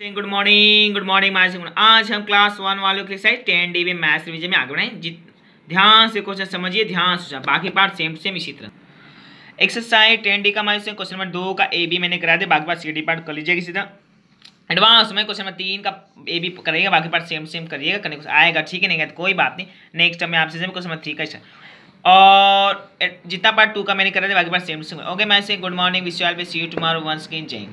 Good morning good morning my आज हम class one वालों के साइड टेन डी में मैथ्स रिविजन में आगे बढ़े। ध्यान से क्वेश्चन समझिए, ध्यान से बाकी पार्ट सेम सेम इसी तरह। एक्सरसाइज टेन डी का हमारे क्वेश्चन नंबर दो का ए बी मैंने करा दिया। बाकी पार्ट सी डी पार्ट कर लीजिएगा इसी तरह। एडवांस में क्वेश्चन नंबर तीन का ए बी करेगा। बाकी पार्ट सेम सेम करिएगा। करने को आएगा, ठीक है? नहीं तो कोई बात नहीं। नेक्स्ट टाइम मैं आपसे क्वेश्चन नंबर थ्री का और जितना पार्ट टू का मैंने करा दिया, बाकी पार्ट सेम सेम ओके मैं good morning wish you be see you tomorrow once के जय